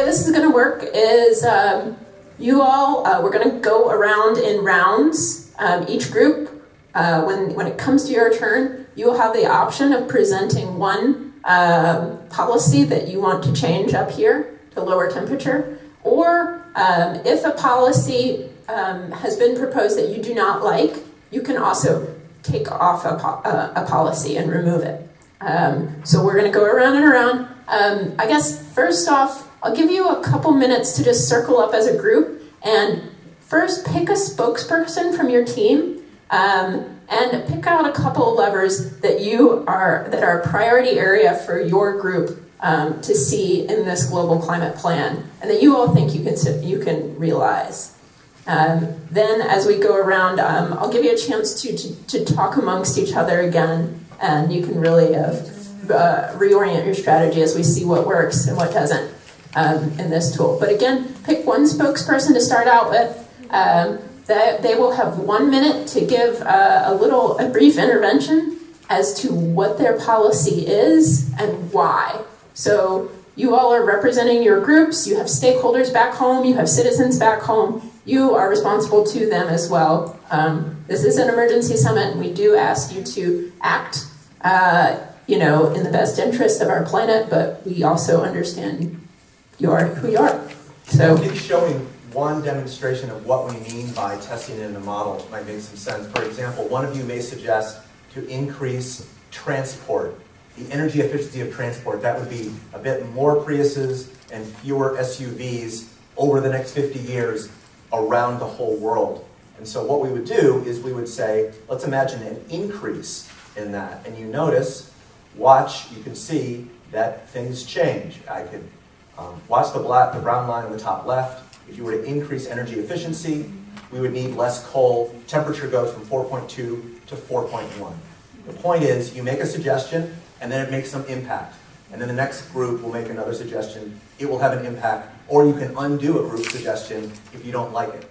this is going to work is um, you all, uh, we're going to go around in rounds. Um, each group, uh, when, when it comes to your turn, you will have the option of presenting one um, policy that you want to change up here to lower temperature. Or um, if a policy um, has been proposed that you do not like, you can also take off a, po- a, a policy and remove it. Um, so we're going to go around and around. I guess first off, I'll give you a couple minutes to just circle up as a group and first pick a spokesperson from your team um, and pick out a couple levers that you are that are a priority area for your group um, to see in this global climate plan, and that you all think you can you can realize. Um, then, as we go around, um, I'll give you a chance to, to, to, talk amongst each other again, and you can really uh, uh, reorient your strategy as we see what works and what doesn't um, in this tool. But again, pick one spokesperson to start out with. Um, that they will have one minute to give uh, a little, a brief intervention as to what their policy is and why. So you all are representing your groups, you have stakeholders back home, you have citizens back home, you are responsible to them as well. Um, this is an emergency summit, we do ask you to act, uh, you know, in the best interest of our planet, but we also understand you are who you are. So, showing one demonstration of what we mean by testing in a model might make some sense. For example, one of you may suggest to increase transport, the energy efficiency of transport. That would be a bit more Priuses and fewer SUVs over the next 50 years around the whole world. And so what we would do is we would say, let's imagine an increase in that. And you notice, watch, you can see that things change. I could um, watch the black, the brown line on the top left. If you were to increase energy efficiency, we would need less coal. Temperature goes from 4.2 to 4.1. The point is, you make a suggestion, and then it makes some impact. And then the next group will make another suggestion. It will have an impact. Or you can undo a group suggestion if you don't like it.